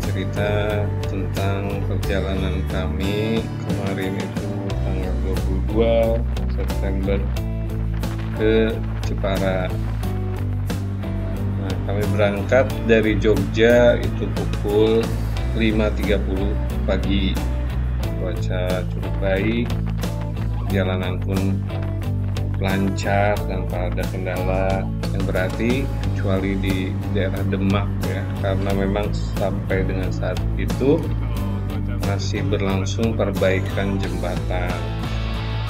cerita tentang perjalanan kami kemarin itu tanggal 22 September ke Jepara. Nah, kami berangkat dari Jogja itu pukul 5.30 pagi. Cuaca cukup baik, perjalanan pun lancar tanpa ada kendala yang berarti kecuali di daerah Demak ya karena memang sampai dengan saat itu masih berlangsung perbaikan jembatan.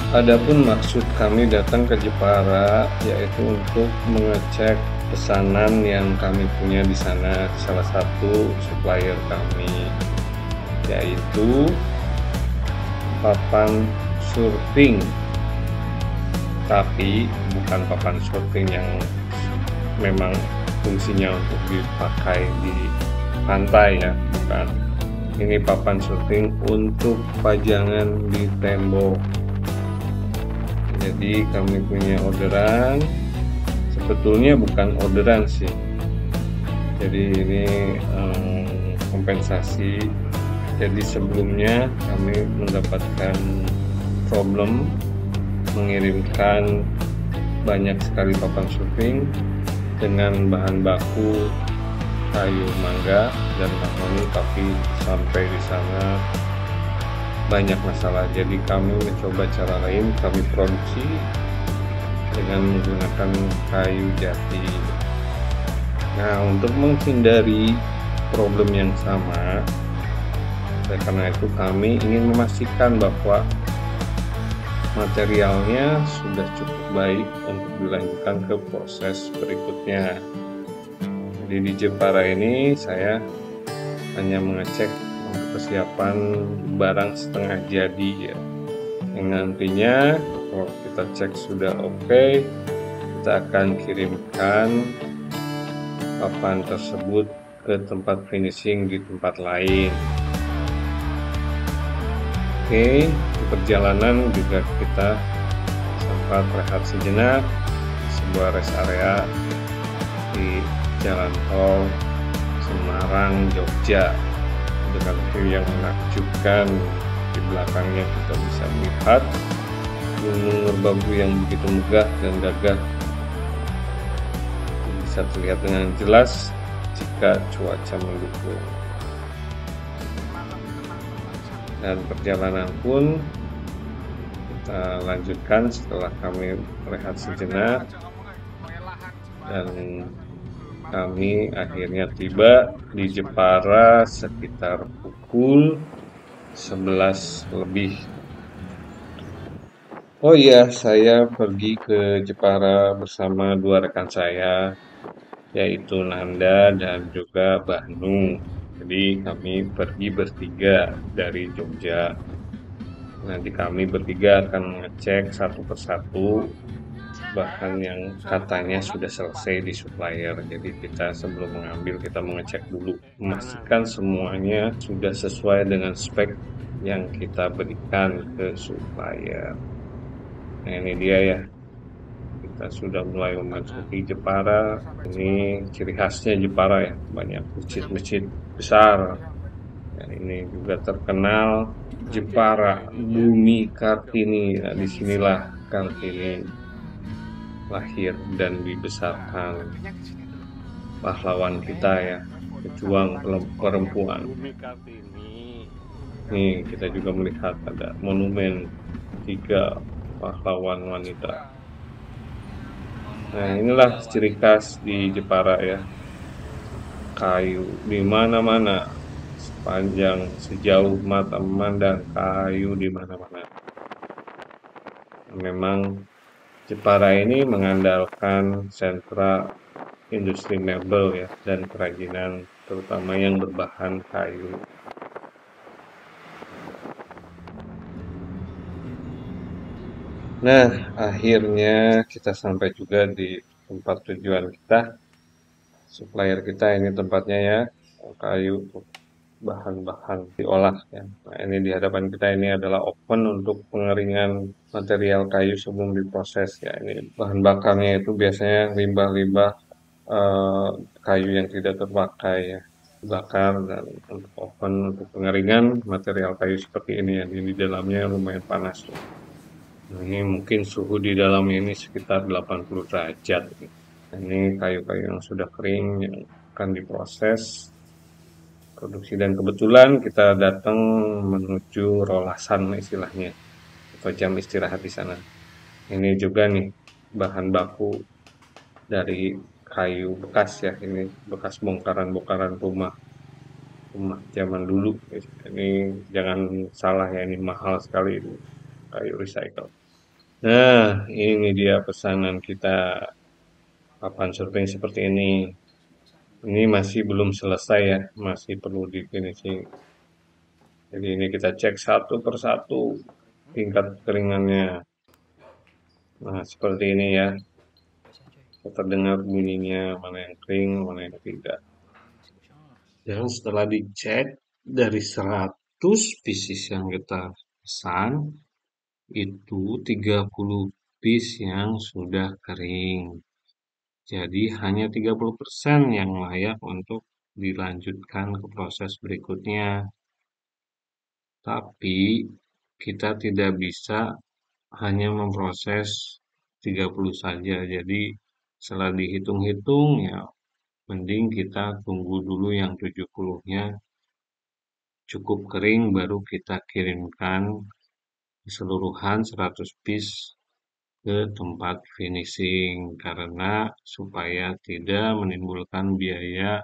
Adapun maksud kami datang ke Jepara yaitu untuk mengecek pesanan yang kami punya di sana salah satu supplier kami yaitu papan surfing tapi bukan papan surfing yang memang fungsinya untuk dipakai di pantai ya bukan. Ini papan surfing untuk pajangan di tembok. Jadi kami punya orderan. Sebetulnya bukan orderan sih. Jadi ini um, kompensasi. Jadi sebelumnya kami mendapatkan problem mengirimkan banyak sekali papan surfing dengan bahan baku kayu mangga dan mahoni tapi sampai di sana banyak masalah. Jadi kami mencoba cara lain kami produksi dengan menggunakan kayu jati. Nah untuk menghindari problem yang sama karena itu kami ingin memastikan bahwa materialnya sudah cukup baik untuk dilanjutkan ke proses berikutnya. Jadi di Jepara ini saya hanya mengecek persiapan barang setengah jadi ya. Yang nantinya kalau kita cek sudah oke okay, kita akan kirimkan papan tersebut ke tempat finishing di tempat lain oke okay, perjalanan juga kita sempat rehat sejenak sebuah rest area di Jalan Tol Semarang Jogja. Dengan view yang menakjubkan. Di belakangnya kita bisa melihat gunung merbabu yang begitu megah dan gagah. Bisa terlihat dengan jelas jika cuaca mendukung dan perjalanan pun kita lanjutkan setelah kami rehat sejenak dan kami akhirnya tiba di Jepara sekitar pukul 11 lebih Oh iya, saya pergi ke Jepara bersama dua rekan saya, yaitu Nanda dan juga Bandung. Jadi kami pergi bertiga dari Jogja. Nanti kami bertiga akan mengecek satu persatu bahkan yang katanya sudah selesai di supplier. Jadi kita sebelum mengambil kita mengecek dulu. Memastikan semuanya sudah sesuai dengan spek yang kita berikan ke supplier. Nah ini dia ya kita sudah mulai memasuki Jepara. Ini ciri khasnya Jepara ya banyak masjid-masjid besar. Dan ini juga terkenal Jepara Bumi Kartini. Nah, di sinilah Kartini lahir dan dibesarkan pahlawan kita ya pejuang perempuan. Nih kita juga melihat ada monumen tiga pahlawan wanita nah inilah ciri khas di Jepara ya kayu di mana-mana panjang sejauh mata memandang kayu di mana-mana. Memang Jepara ini mengandalkan sentra industri mebel ya dan kerajinan terutama yang berbahan kayu. Nah, akhirnya kita sampai juga di tempat tujuan kita. Supplier kita ini tempatnya ya, kayu bahan-bahan diolah ya. Nah, ini di hadapan kita ini adalah oven untuk pengeringan material kayu sebelum diproses ya. Ini bahan bakarnya itu biasanya limbah-limbah eh, kayu yang tidak terpakai ya bakar dan untuk oven untuk pengeringan material kayu seperti ini ya. Ini di dalamnya lumayan panas. Ini mungkin suhu di dalam ini sekitar 80 derajat. Ini kayu-kayu yang sudah kering yang akan diproses. Produksi dan kebetulan kita datang menuju rolasan istilahnya. Atau jam istirahat di sana. Ini juga nih bahan baku dari kayu bekas ya. Ini bekas bongkaran-bongkaran rumah. Rumah zaman dulu. Ini jangan salah ya ini mahal sekali itu kayu recycle nah ini dia pesanan kita. Papan surfing seperti ini. Ini masih belum selesai ya masih perlu di finishing. Jadi ini kita cek satu persatu tingkat keringannya. Nah seperti ini ya. Terdengar bunyinya mana yang kering mana yang tidak. Dan setelah dicek dari 100 pieces yang kita pesan itu 30 piece yang sudah kering. Jadi hanya 30% yang layak untuk dilanjutkan ke proses berikutnya. Tapi kita tidak bisa hanya memproses 30 saja. Jadi setelah dihitung-hitung ya mending kita tunggu dulu yang 70-nya cukup kering baru kita kirimkan keseluruhan 100 piece ke tempat finishing karena supaya tidak menimbulkan biaya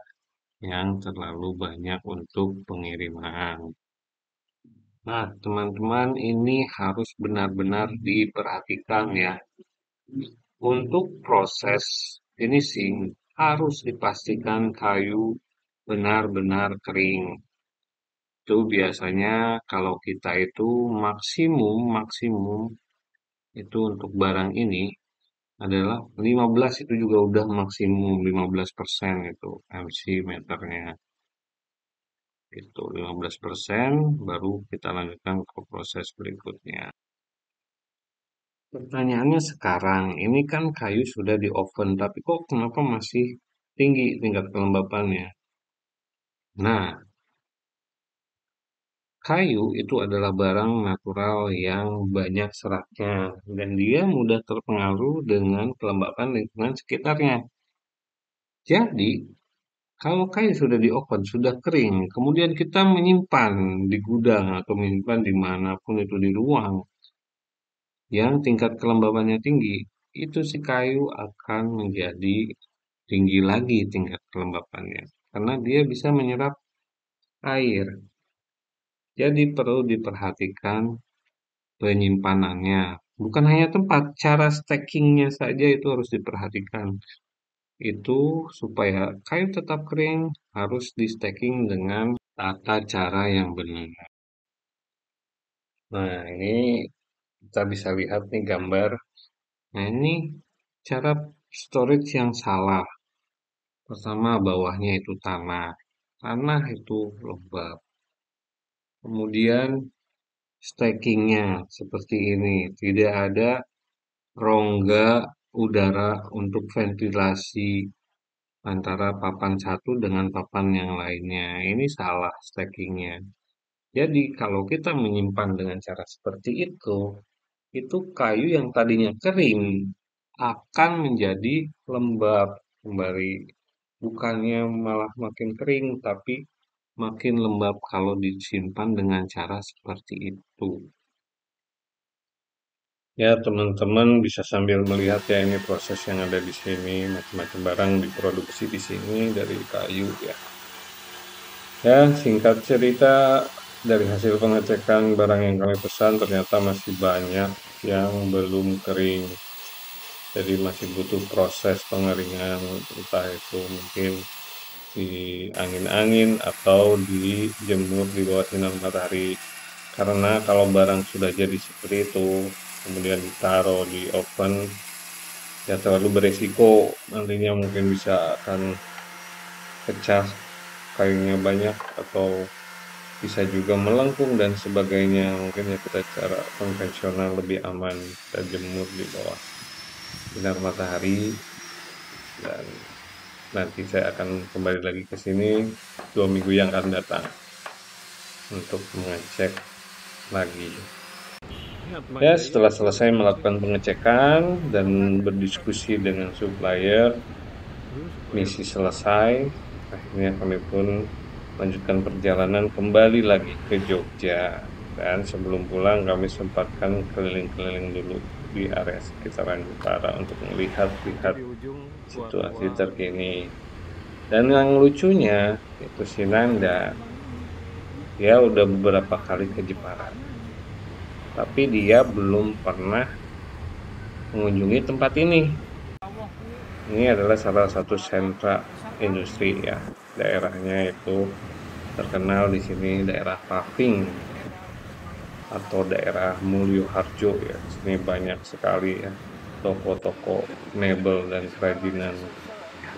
yang terlalu banyak untuk pengiriman. Nah, teman-teman ini harus benar-benar diperhatikan ya. Untuk proses finishing harus dipastikan kayu benar-benar kering. Itu biasanya kalau kita itu maksimum maksimum itu untuk barang ini adalah 15 itu juga udah maksimum 15% itu MC meternya. Itu 15% baru kita lanjutkan ke proses berikutnya. Pertanyaannya sekarang, ini kan kayu sudah di oven, tapi kok kenapa masih tinggi tingkat kelembapannya? Nah, kayu itu adalah barang natural yang banyak seratnya dan dia mudah terpengaruh dengan kelembapan lingkungan sekitarnya. Jadi, kalau kayu sudah di oven, sudah kering, kemudian kita menyimpan di gudang atau menyimpan di mana pun itu di ruang, yang tingkat kelembabannya tinggi, itu si kayu akan menjadi tinggi lagi tingkat kelembabannya. Karena dia bisa menyerap air. Jadi perlu diperhatikan penyimpanannya. Bukan hanya tempat, cara stackingnya saja itu harus diperhatikan. Itu supaya kayu tetap kering harus di stacking dengan tata cara yang benar. Nah, ini kita bisa lihat nih gambar. Nah, ini cara storage yang salah. Pertama, bawahnya itu tanah. Tanah itu lembab. Kemudian stackingnya seperti ini. Tidak ada rongga udara untuk ventilasi antara papan satu dengan papan yang lainnya. Ini salah stackingnya. Jadi kalau kita menyimpan dengan cara seperti itu, itu kayu yang tadinya kering akan menjadi lembab kembali. Bukannya malah makin kering, tapi makin lembab kalau disimpan dengan cara seperti itu. Ya, teman-teman bisa sambil melihat ya ini proses yang ada di sini, macam-macam barang diproduksi di sini dari kayu ya. Ya, singkat cerita dari hasil pengecekan barang yang kami pesan ternyata masih banyak yang belum kering. Jadi masih butuh proses pengeringan, entah itu mungkin di angin-angin atau dijemur di bawah sinar matahari. Karena kalau barang sudah jadi seperti itu, kemudian ditaruh di oven ya terlalu beresiko nantinya mungkin bisa akan pecah kayunya banyak atau bisa juga melengkung dan sebagainya mungkin ya kita cara konvensional lebih aman kita jemur di bawah sinar matahari dan nanti saya akan kembali lagi ke sini dua minggu yang akan datang untuk mengecek lagi. Ya setelah selesai melakukan pengecekan dan berdiskusi dengan supplier misi selesai akhirnya kami pun lanjutkan perjalanan kembali lagi ke Jogja. Dan sebelum pulang kami sempatkan keliling-keliling dulu di area sekitaran utara untuk melihat-lihat situasi terkini. Dan yang lucunya itu si Nanda dia udah beberapa kali ke Jepara. Tapi dia belum pernah mengunjungi tempat ini. Ini adalah salah satu sentra industri ya. Daerahnya itu terkenal di sini daerah Paving atau daerah Mulyo Harjo ya. Sini banyak sekali ya toko-toko mebel dan kerajinan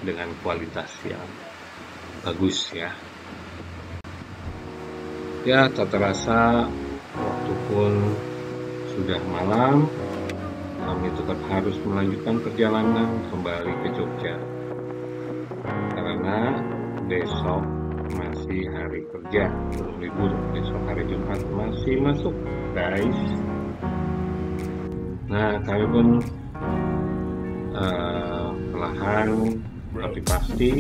dengan kualitas yang bagus ya. Ya tak terasa waktu pun sudah malam. Kami tetap harus melanjutkan perjalanan kembali ke Jogja. Karena besok masih hari kerja belum libur besok hari Jumat. Masih masuk guys. Nah kami pun uh, perlahan tapi pasti.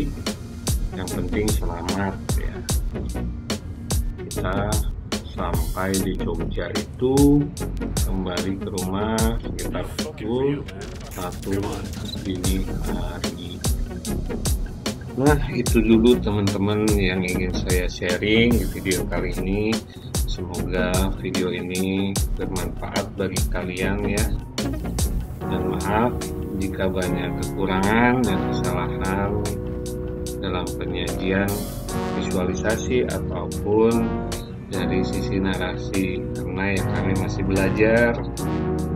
Yang penting selamat ya. Kita sampai di Jogja itu kembali ke rumah sekitar pukul satu dini hari Nah, itu dulu teman-teman yang ingin saya sharing di video kali ini. Semoga video ini bermanfaat bagi kalian ya. Dan maaf jika banyak kekurangan dan kesalahan dalam penyajian visualisasi ataupun dari sisi narasi karena ya kami masih belajar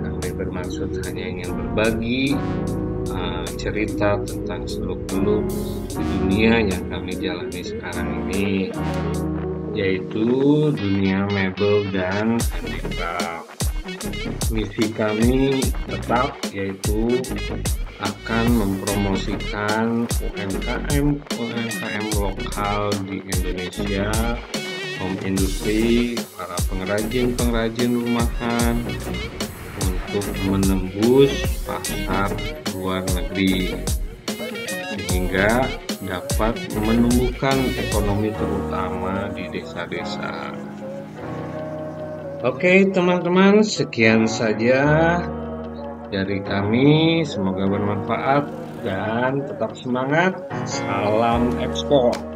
kami bermaksud hanya ingin berbagi cerita tentang seluk-beluk dunia yang kami jalani sekarang ini yaitu dunia mebel dan handicraft. Misi kami tetap yaitu akan mempromosikan UMKM UMKM lokal di Indonesia, home industry, para pengrajin-pengrajin rumahan untuk menembus pasar luar negeri sehingga dapat menumbuhkan ekonomi terutama di desa-desa. Oke, teman-teman, sekian saja dari kami. Semoga bermanfaat dan tetap semangat. Salam ekspor.